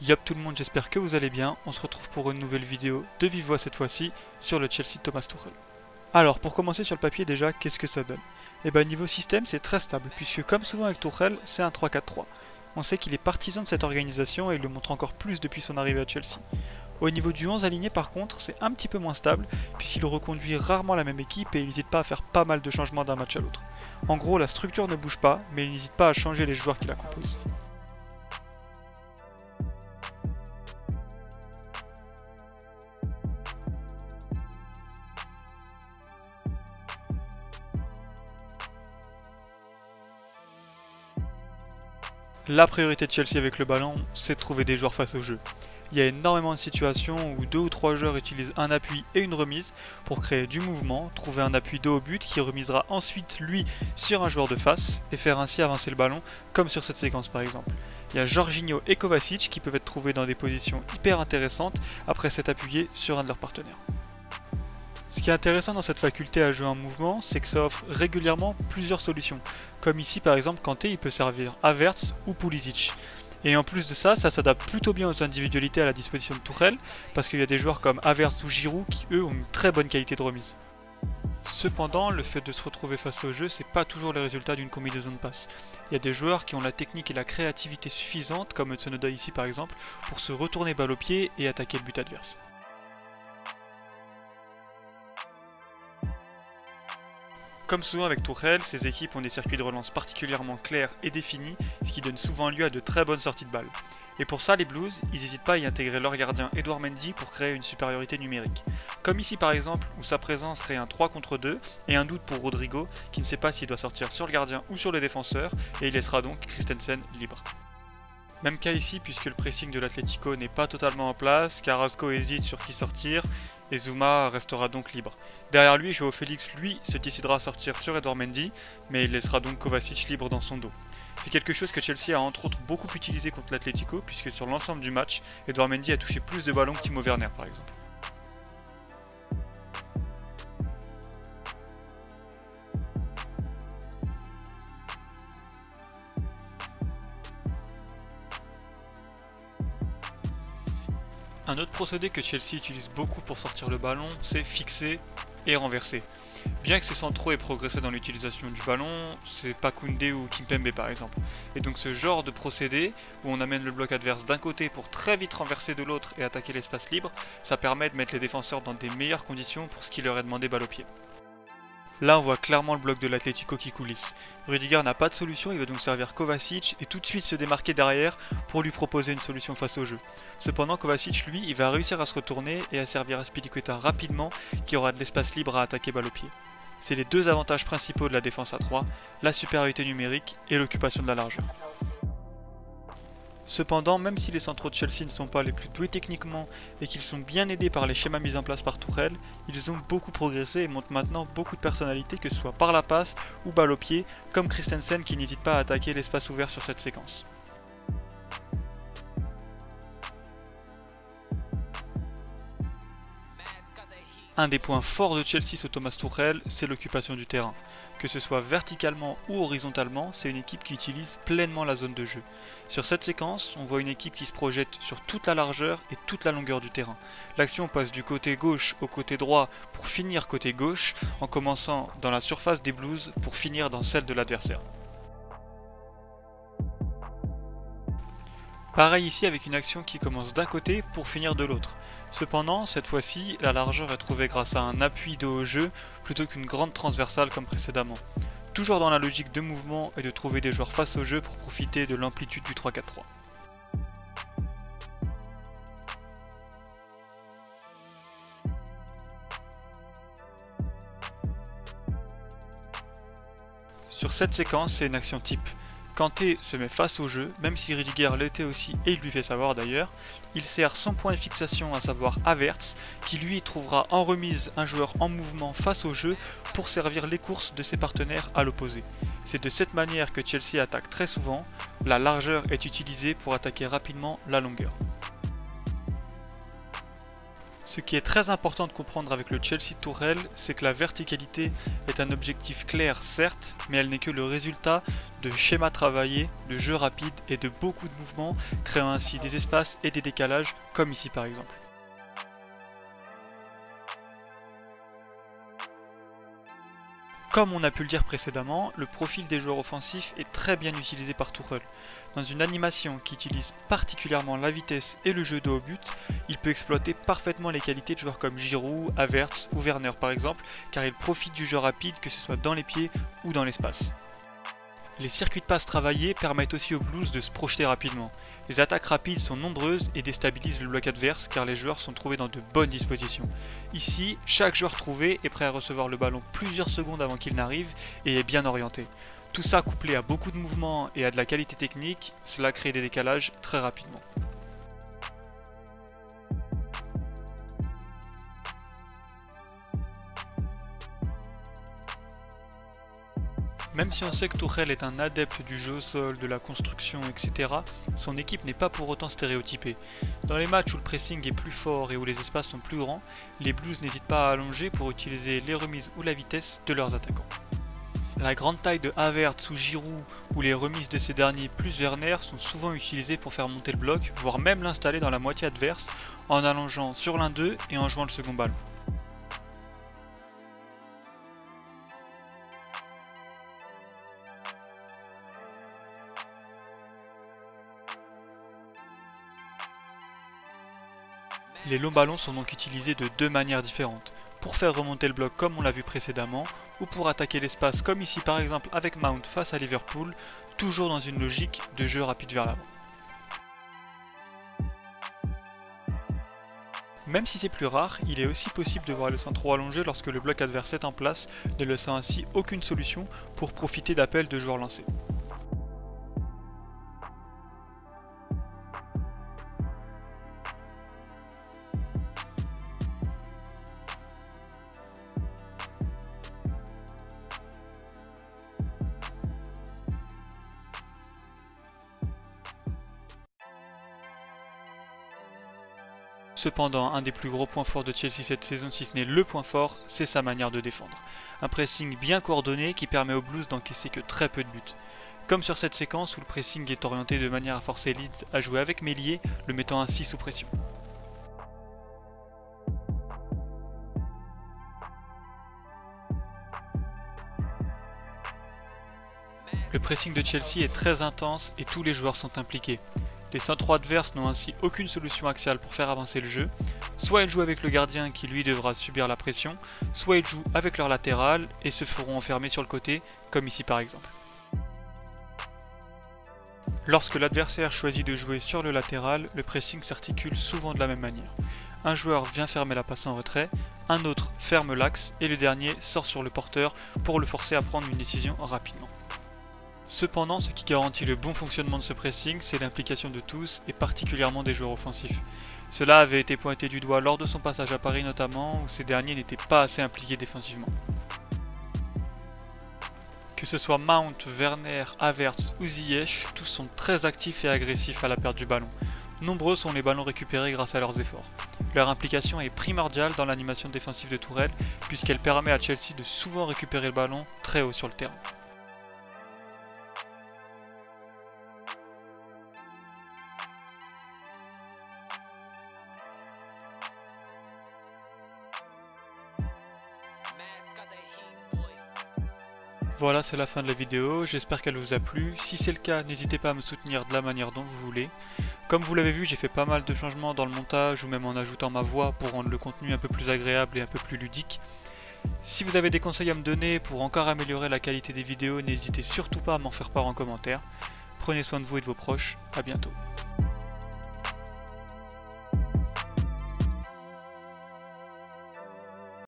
Yop tout le monde, j'espère que vous allez bien. On se retrouve pour une nouvelle vidéo de vive voix cette fois-ci sur le Chelsea Thomas Tuchel. Alors, pour commencer sur le papier déjà, qu'est-ce que ça donne? Eh ben niveau système, c'est très stable, puisque comme souvent avec Tuchel, c'est un 3-4-3. On sait qu'il est partisan de cette organisation et il le montre encore plus depuis son arrivée à Chelsea. Au niveau du 11 aligné par contre, c'est un petit peu moins stable, puisqu'il reconduit rarement la même équipe et il n'hésite pas à faire pas mal de changements d'un match à l'autre. En gros, la structure ne bouge pas, mais il n'hésite pas à changer les joueurs qui la composent. La priorité de Chelsea avec le ballon, c'est de trouver des joueurs face au jeu. Il y a énormément de situations où deux ou trois joueurs utilisent un appui et une remise pour créer du mouvement, trouver un appui dos au but qui remisera ensuite lui sur un joueur de face et faire ainsi avancer le ballon comme sur cette séquence par exemple. Il y a Jorginho et Kovacic qui peuvent être trouvés dans des positions hyper intéressantes après s'être appuyés sur un de leurs partenaires. Ce qui est intéressant dans cette faculté à jouer en mouvement, c'est que ça offre régulièrement plusieurs solutions. Comme ici par exemple Kanté il peut servir Averts ou Pulisic. Et en plus de ça, ça s'adapte plutôt bien aux individualités à la disposition de Tourelle, parce qu'il y a des joueurs comme Averts ou Giroud qui eux ont une très bonne qualité de remise. Cependant, le fait de se retrouver face au jeu, c'est pas toujours le résultat d'une combinaison de passes. Il y a des joueurs qui ont la technique et la créativité suffisante, comme Tsunoda ici par exemple, pour se retourner balle au pied et attaquer le but adverse. Comme souvent avec Tourelle, ces équipes ont des circuits de relance particulièrement clairs et définis, ce qui donne souvent lieu à de très bonnes sorties de balles. Et pour ça, les Blues, ils n'hésitent pas à y intégrer leur gardien Edouard Mendy pour créer une supériorité numérique. Comme ici par exemple, où sa présence crée un 3 contre 2 et un doute pour Rodrigo, qui ne sait pas s'il doit sortir sur le gardien ou sur le défenseur, et il laissera donc Christensen libre. Même cas ici, puisque le pressing de l'Atletico n'est pas totalement en place, Carrasco hésite sur qui sortir, et Zuma restera donc libre. Derrière lui, Joao Félix, lui, se décidera à sortir sur Edouard Mendy, mais il laissera donc Kovacic libre dans son dos. C'est quelque chose que Chelsea a entre autres beaucoup utilisé contre l'Atletico, puisque sur l'ensemble du match, Edouard Mendy a touché plus de ballons que Timo Werner par exemple. Un autre procédé que Chelsea utilise beaucoup pour sortir le ballon, c'est fixer et renverser. Bien que ces centraux aient progressé dans l'utilisation du ballon, c'est pas Koundé ou Kimpembe par exemple. Et donc ce genre de procédé, où on amène le bloc adverse d'un côté pour très vite renverser de l'autre et attaquer l'espace libre, ça permet de mettre les défenseurs dans des meilleures conditions pour ce qui leur est demandé balle au pied. Là, on voit clairement le bloc de l'Atlético qui coulisse. Rudiger n'a pas de solution, il va donc servir Kovacic et tout de suite se démarquer derrière pour lui proposer une solution face au jeu. Cependant, Kovacic, lui, il va réussir à se retourner et à servir à Spilicueta rapidement, qui aura de l'espace libre à attaquer balle au pied. C'est les deux avantages principaux de la défense à 3, la supériorité numérique et l'occupation de la largeur. Cependant, même si les centraux de Chelsea ne sont pas les plus doués techniquement et qu'ils sont bien aidés par les schémas mis en place par Tourelle, ils ont beaucoup progressé et montrent maintenant beaucoup de personnalité que ce soit par la passe ou balle au pied, comme Christensen qui n'hésite pas à attaquer l'espace ouvert sur cette séquence. Un des points forts de Chelsea sous Thomas Tuchel, c'est l'occupation du terrain. Que ce soit verticalement ou horizontalement, c'est une équipe qui utilise pleinement la zone de jeu. Sur cette séquence, on voit une équipe qui se projette sur toute la largeur et toute la longueur du terrain. L'action passe du côté gauche au côté droit pour finir côté gauche, en commençant dans la surface des Blues pour finir dans celle de l'adversaire. Pareil ici avec une action qui commence d'un côté pour finir de l'autre. Cependant, cette fois-ci, la largeur est trouvée grâce à un appui de haut jeu plutôt qu'une grande transversale comme précédemment. Toujours dans la logique de mouvement et de trouver des joueurs face au jeu pour profiter de l'amplitude du 3-4-3. Sur cette séquence, c'est une action type. Kanté se met face au jeu, même si Rudiger l'était aussi et il lui fait savoir d'ailleurs, il sert son point de fixation à savoir Averts, qui lui trouvera en remise un joueur en mouvement face au jeu pour servir les courses de ses partenaires à l'opposé. C'est de cette manière que Chelsea attaque très souvent, la largeur est utilisée pour attaquer rapidement la longueur. Ce qui est très important de comprendre avec le Chelsea Tourelle, c'est que la verticalité est un objectif clair certes, mais elle n'est que le résultat de schémas travaillés, de jeux rapides et de beaucoup de mouvements, créant ainsi des espaces et des décalages, comme ici par exemple. Comme on a pu le dire précédemment, le profil des joueurs offensifs est très bien utilisé par Tuchel. Dans une animation qui utilise particulièrement la vitesse et le jeu de haut but, il peut exploiter parfaitement les qualités de joueurs comme Giroud, Havertz ou Werner par exemple, car il profite du jeu rapide que ce soit dans les pieds ou dans l'espace. Les circuits de passe travaillés permettent aussi aux Blues de se projeter rapidement. Les attaques rapides sont nombreuses et déstabilisent le bloc adverse car les joueurs sont trouvés dans de bonnes dispositions. Ici, chaque joueur trouvé est prêt à recevoir le ballon plusieurs secondes avant qu'il n'arrive et est bien orienté. Tout ça couplé à beaucoup de mouvements et à de la qualité technique, cela crée des décalages très rapidement. Même si on sait que Tourelle est un adepte du jeu au sol, de la construction, etc., son équipe n'est pas pour autant stéréotypée. Dans les matchs où le pressing est plus fort et où les espaces sont plus grands, les Blues n'hésitent pas à allonger pour utiliser les remises ou la vitesse de leurs attaquants. La grande taille de Havertz ou Giroud ou les remises de ces derniers plus Werner sont souvent utilisées pour faire monter le bloc, voire même l'installer dans la moitié adverse en allongeant sur l'un d'eux et en jouant le second ballon. Les longs ballons sont donc utilisés de deux manières différentes, pour faire remonter le bloc comme on l'a vu précédemment, ou pour attaquer l'espace comme ici par exemple avec Mount face à Liverpool, toujours dans une logique de jeu rapide vers l'avant. Même si c'est plus rare, il est aussi possible de voir le centre allongé lorsque le bloc adverse est en place, ne laissant ainsi aucune solution pour profiter d'appels de joueurs lancés. Cependant, un des plus gros points forts de Chelsea cette saison, si ce n'est le point fort, c'est sa manière de défendre. Un pressing bien coordonné qui permet aux Blues d'encaisser que très peu de buts. Comme sur cette séquence où le pressing est orienté de manière à forcer Leeds à jouer avec Mélier, le mettant ainsi sous pression. Le pressing de Chelsea est très intense et tous les joueurs sont impliqués. Les centraux adverses n'ont ainsi aucune solution axiale pour faire avancer le jeu. Soit ils jouent avec le gardien qui lui devra subir la pression, soit ils jouent avec leur latéral et se feront enfermer sur le côté, comme ici par exemple. Lorsque l'adversaire choisit de jouer sur le latéral, le pressing s'articule souvent de la même manière. Un joueur vient fermer la passe en retrait, un autre ferme l'axe et le dernier sort sur le porteur pour le forcer à prendre une décision rapidement. Cependant, ce qui garantit le bon fonctionnement de ce pressing, c'est l'implication de tous, et particulièrement des joueurs offensifs. Cela avait été pointé du doigt lors de son passage à Paris notamment, où ces derniers n'étaient pas assez impliqués défensivement. Que ce soit Mount, Werner, Havertz ou Ziyech, tous sont très actifs et agressifs à la perte du ballon. Nombreux sont les ballons récupérés grâce à leurs efforts. Leur implication est primordiale dans l'animation défensive de Tourelle, puisqu'elle permet à Chelsea de souvent récupérer le ballon très haut sur le terrain. Voilà, c'est la fin de la vidéo, j'espère qu'elle vous a plu. Si c'est le cas, n'hésitez pas à me soutenir de la manière dont vous voulez. Comme vous l'avez vu, j'ai fait pas mal de changements dans le montage ou même en ajoutant ma voix pour rendre le contenu un peu plus agréable et un peu plus ludique. Si vous avez des conseils à me donner pour encore améliorer la qualité des vidéos, n'hésitez surtout pas à m'en faire part en commentaire. Prenez soin de vous et de vos proches, à bientôt.